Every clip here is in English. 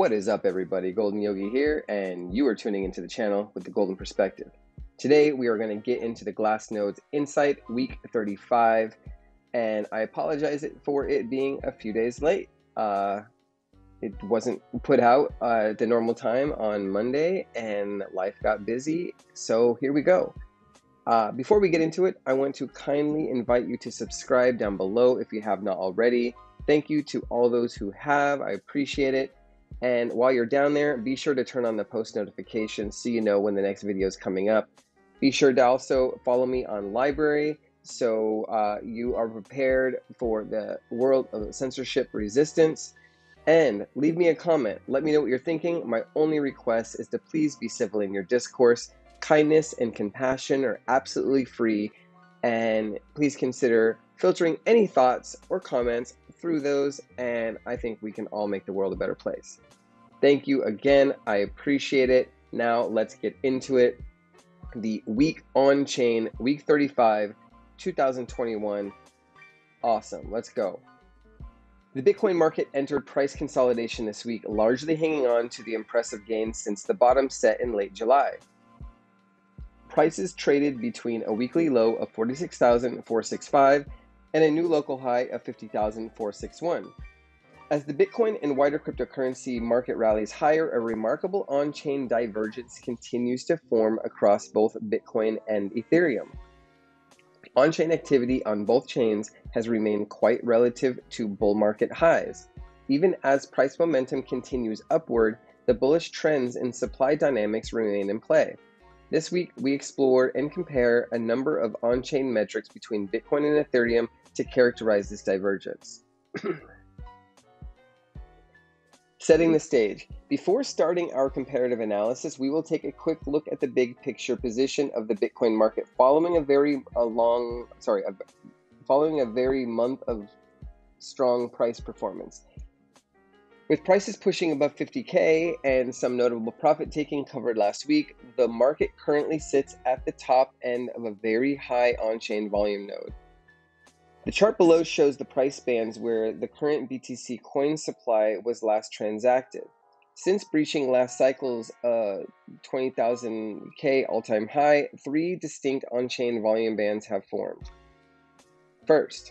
What is up, everybody? Golden Yogi here, and you are tuning into the channel with the Golden Perspective. Today, we are going to get into the Glassnode's Insight Week 35, and I apologize for it being a few days late. Uh, it wasn't put out uh, at the normal time on Monday, and life got busy, so here we go. Uh, before we get into it, I want to kindly invite you to subscribe down below if you have not already. Thank you to all those who have, I appreciate it. And while you're down there, be sure to turn on the post notifications so you know when the next video is coming up. Be sure to also follow me on LBRY so uh, you are prepared for the world of censorship resistance. And leave me a comment. Let me know what you're thinking. My only request is to please be civil in your discourse. Kindness and compassion are absolutely free. And please consider filtering any thoughts or comments through those. And I think we can all make the world a better place. Thank you again. I appreciate it. Now let's get into it. The week on chain, week 35, 2021. Awesome. Let's go. The Bitcoin market entered price consolidation this week, largely hanging on to the impressive gains since the bottom set in late July. Prices traded between a weekly low of 46,465 and a new local high of 50,461. As the Bitcoin and wider cryptocurrency market rallies higher, a remarkable on chain divergence continues to form across both Bitcoin and Ethereum. On chain activity on both chains has remained quite relative to bull market highs. Even as price momentum continues upward, the bullish trends in supply dynamics remain in play. This week, we explore and compare a number of on chain metrics between Bitcoin and Ethereum to characterize this divergence. Setting the stage. Before starting our comparative analysis, we will take a quick look at the big picture position of the Bitcoin market following a very a long, sorry, a, following a very month of strong price performance. With prices pushing above 50k and some notable profit taking covered last week, the market currently sits at the top end of a very high on-chain volume node. The chart below shows the price bands where the current BTC coin supply was last transacted. Since breaching last cycle's uh, 20,000K all time high, three distinct on chain volume bands have formed. First,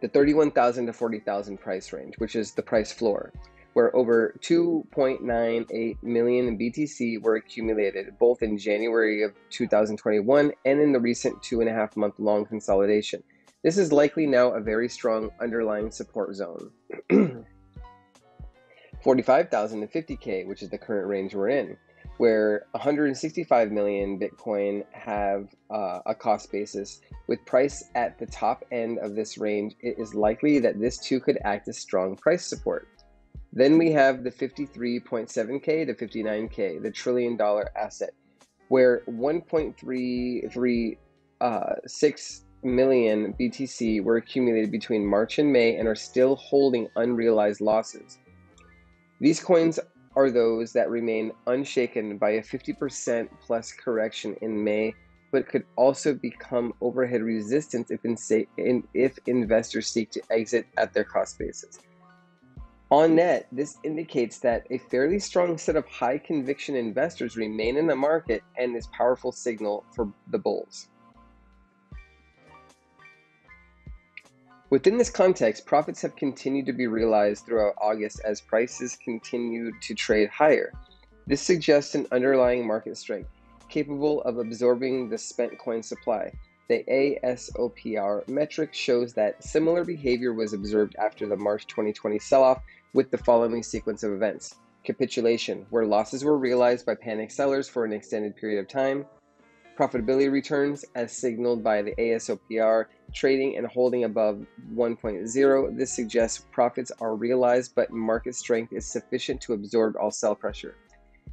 the 31,000 to 40,000 price range, which is the price floor, where over 2.98 million BTC were accumulated both in January of 2021 and in the recent two and a half month long consolidation. This is likely now a very strong underlying support zone. 45,000 to 50K, which is the current range we're in, where 165 million Bitcoin have uh, a cost basis. With price at the top end of this range, it is likely that this too could act as strong price support. Then we have the 53.7K to 59K, the trillion dollar asset, where 1.336 uh, BTC were accumulated between March and May and are still holding unrealized losses. These coins are those that remain unshaken by a 50% plus correction in May, but could also become overhead resistant if, in, if investors seek to exit at their cost basis. On net, this indicates that a fairly strong set of high conviction investors remain in the market and is powerful signal for the bulls. Within this context, profits have continued to be realized throughout August as prices continued to trade higher. This suggests an underlying market strength capable of absorbing the spent coin supply. The ASOPR metric shows that similar behavior was observed after the March 2020 sell off with the following sequence of events capitulation, where losses were realized by panic sellers for an extended period of time, profitability returns, as signaled by the ASOPR trading and holding above 1.0. This suggests profits are realized, but market strength is sufficient to absorb all sell pressure.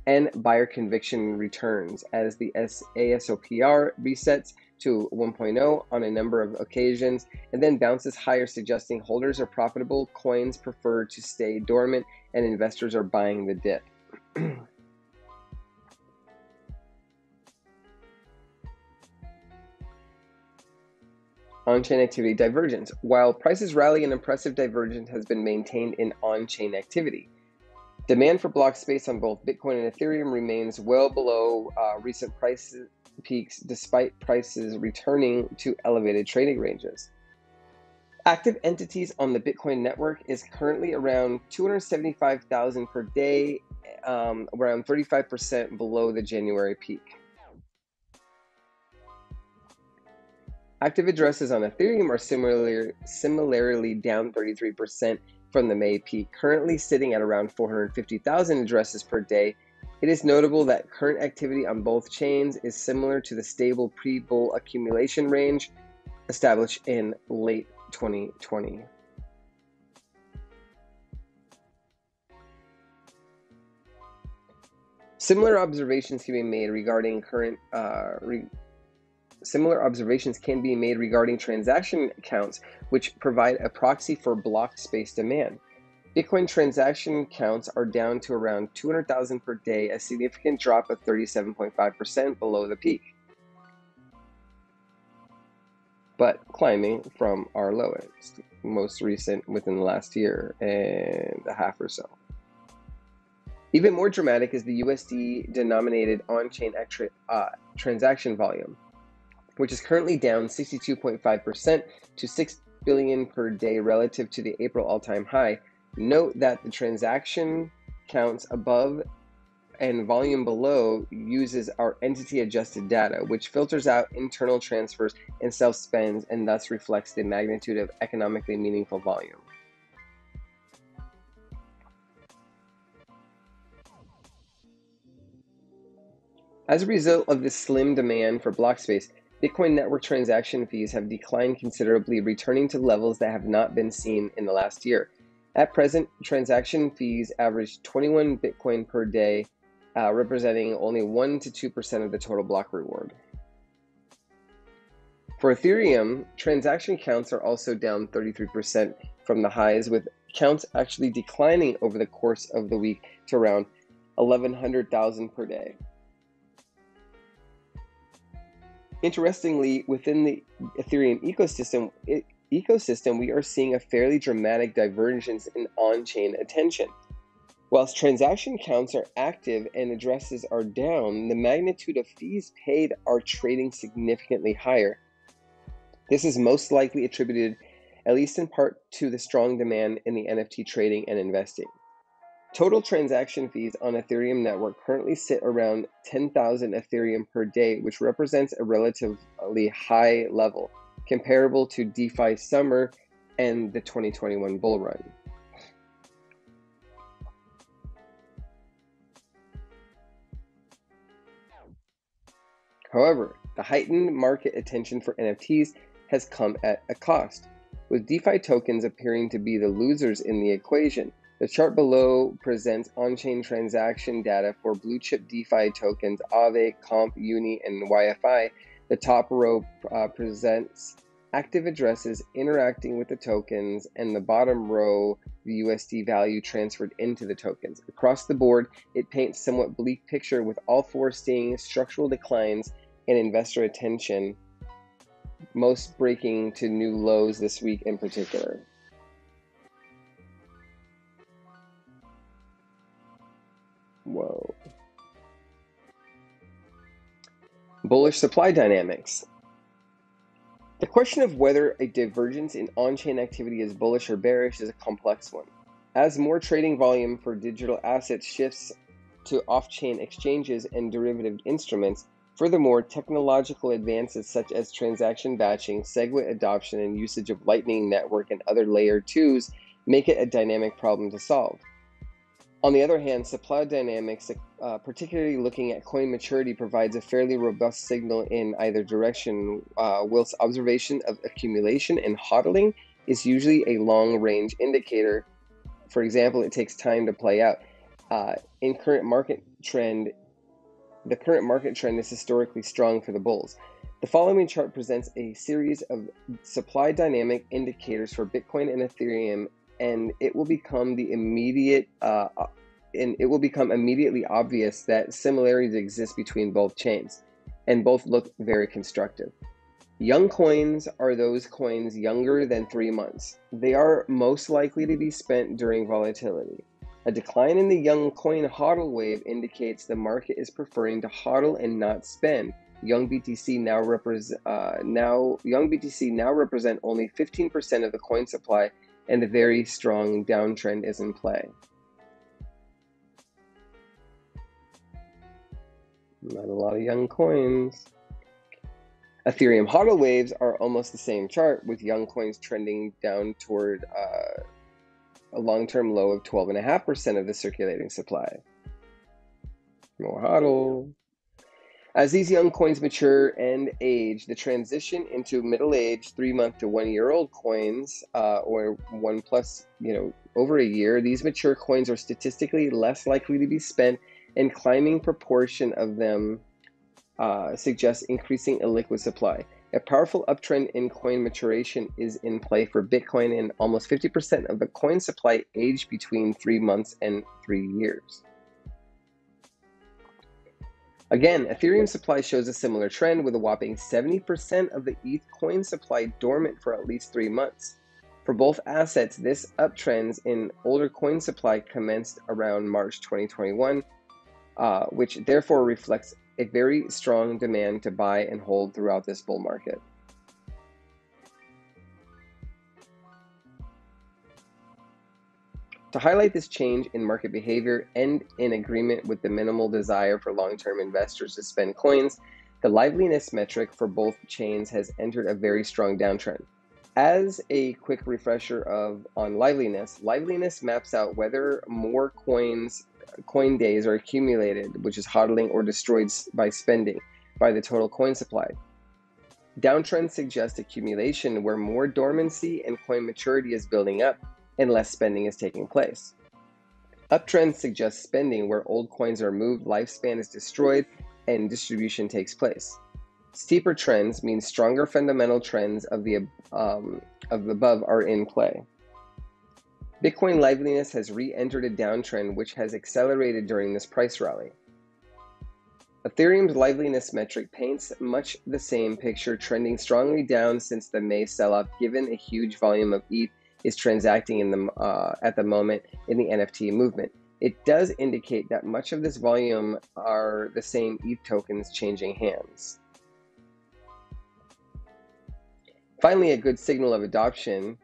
And buyer conviction returns as the ASOPR resets to 1.0 on a number of occasions and then bounces higher, suggesting holders are profitable, coins prefer to stay dormant, and investors are buying the dip. on-chain activity divergence. While prices rally, an impressive divergence has been maintained in on-chain activity. Demand for block space on both Bitcoin and Ethereum remains well below uh, recent price peaks despite prices returning to elevated trading ranges. Active entities on the Bitcoin network is currently around 275,000 per day, um, around 35% below the January peak. Active addresses on Ethereum are similar, similarly down 33% from the May peak, currently sitting at around 450,000 addresses per day. It is notable that current activity on both chains is similar to the stable pre bull accumulation range established in late 2020. Similar observations can be made regarding current uh, re- similar observations can be made regarding transaction counts, which provide a proxy for block space demand. Bitcoin transaction counts are down to around 200,000 per day, a significant drop of 37.5% below the peak, but climbing from our lowest, most recent within the last year and a half or so. Even more dramatic is the USD denominated on chain uh, transaction volume which is currently down 62.5% to 6 billion per day relative to the April all-time high. Note that the transaction counts above and volume below uses our entity adjusted data, which filters out internal transfers and self spends and thus reflects the magnitude of economically meaningful volume. As a result of this slim demand for block space, Bitcoin network transaction fees have declined considerably, returning to levels that have not been seen in the last year. At present, transaction fees average 21 Bitcoin per day, uh, representing only 1 to 2% of the total block reward. For Ethereum, transaction counts are also down 33% from the highs, with counts actually declining over the course of the week to around 1100,000 per day. Interestingly, within the Ethereum ecosystem, it, ecosystem, we are seeing a fairly dramatic divergence in on-chain attention. Whilst transaction counts are active and addresses are down, the magnitude of fees paid are trading significantly higher. This is most likely attributed, at least in part, to the strong demand in the NFT trading and investing. Total transaction fees on Ethereum network currently sit around 10,000 Ethereum per day, which represents a relatively high level, comparable to DeFi summer and the 2021 bull run. However, the heightened market attention for NFTs has come at a cost, with DeFi tokens appearing to be the losers in the equation. The chart below presents on-chain transaction data for blue chip DeFi tokens Aave, Comp, Uni, and YFI. The top row uh, presents active addresses interacting with the tokens, and the bottom row, the USD value transferred into the tokens. Across the board, it paints somewhat bleak picture with all four seeing structural declines in investor attention, most breaking to new lows this week in particular. Whoa. Bullish supply dynamics. The question of whether a divergence in on chain activity is bullish or bearish is a complex one. As more trading volume for digital assets shifts to off chain exchanges and derivative instruments, furthermore, technological advances such as transaction batching, SegWit adoption, and usage of Lightning Network and other layer 2s make it a dynamic problem to solve. On the other hand, supply dynamics, uh, particularly looking at coin maturity, provides a fairly robust signal in either direction, uh, whilst observation of accumulation and hodling is usually a long range indicator. For example, it takes time to play out. Uh, in current market trend, the current market trend is historically strong for the bulls. The following chart presents a series of supply dynamic indicators for Bitcoin and Ethereum and it will become the immediate uh, and it will become immediately obvious that similarities exist between both chains and both look very constructive. Young coins are those coins younger than three months. They are most likely to be spent during volatility. A decline in the young coin hodl wave indicates the market is preferring to hodl and not spend. Young BTC now represent uh, now Young BTC now represent only 15% of the coin supply, and a very strong downtrend is in play. Not a lot of young coins. Ethereum hodl waves are almost the same chart, with young coins trending down toward uh, a long-term low of 12.5% of the circulating supply. More hodl. As these young coins mature and age, the transition into middle-aged three-month to one-year-old coins, uh, or one plus, you know, over a year, these mature coins are statistically less likely to be spent, and climbing proportion of them uh, suggests increasing illiquid supply. A powerful uptrend in coin maturation is in play for Bitcoin, and almost 50% of the coin supply aged between three months and three years. Again, Ethereum supply shows a similar trend with a whopping 70% of the ETH coin supply dormant for at least three months. For both assets, this uptrend in older coin supply commenced around March 2021, uh, which therefore reflects a very strong demand to buy and hold throughout this bull market. To highlight this change in market behavior and in agreement with the minimal desire for long term investors to spend coins, the liveliness metric for both chains has entered a very strong downtrend. As a quick refresher of on liveliness, liveliness maps out whether more coins coin days are accumulated, which is hodling or destroyed by spending by the total coin supply. Downtrends suggest accumulation where more dormancy and coin maturity is building up and less spending is taking place. Uptrends suggest spending where old coins are moved, lifespan is destroyed, and distribution takes place. Steeper trends mean stronger fundamental trends of the um, of the above are in play. Bitcoin liveliness has re-entered a downtrend which has accelerated during this price rally. Ethereum's liveliness metric paints much the same picture, trending strongly down since the May sell-off, given a huge volume of ETH is transacting in the, uh, at the moment in the NFT movement. It does indicate that much of this volume are the same ETH tokens changing hands. Finally, a good signal of adoption,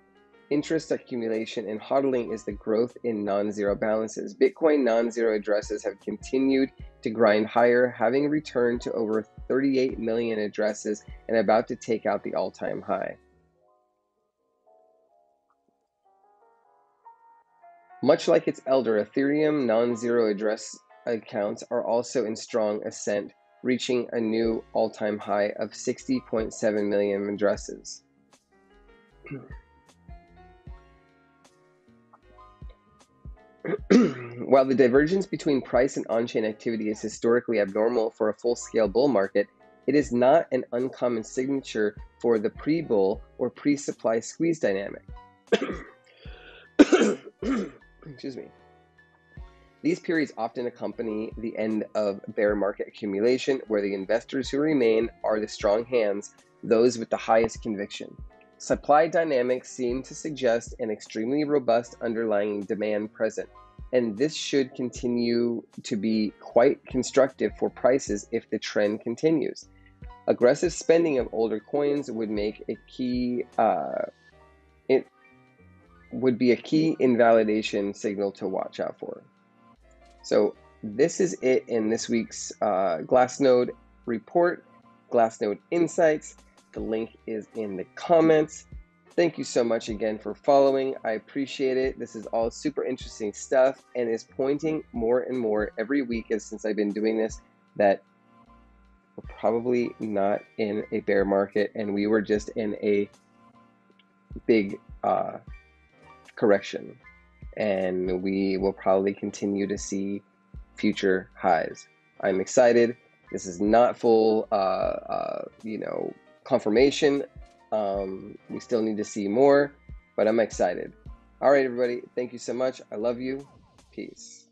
interest accumulation, and hodling is the growth in non zero balances. Bitcoin non zero addresses have continued to grind higher, having returned to over 38 million addresses and about to take out the all time high. Much like its elder, Ethereum non-zero address accounts are also in strong ascent, reaching a new all-time high of 60.7 million addresses. While the divergence between price and on-chain activity is historically abnormal for a full-scale bull market, it is not an uncommon signature for the pre-bull or pre-supply squeeze dynamic. Excuse me. These periods often accompany the end of bear market accumulation, where the investors who remain are the strong hands, those with the highest conviction. Supply dynamics seem to suggest an extremely robust underlying demand present, and this should continue to be quite constructive for prices if the trend continues. Aggressive spending of older coins would make a key uh, would be a key invalidation signal to watch out for. So this is it in this week's uh, Glassnode report, Glassnode Insights. The link is in the comments. Thank you so much again for following. I appreciate it. This is all super interesting stuff and is pointing more and more every week as since I've been doing this that we're probably not in a bear market and we were just in a big uh, correction. And we will probably continue to see future highs. I'm excited. This is not full, uh, uh, you know, confirmation. Um, we still need to see more, but I'm excited. All right, everybody. Thank you so much. I love you. Peace.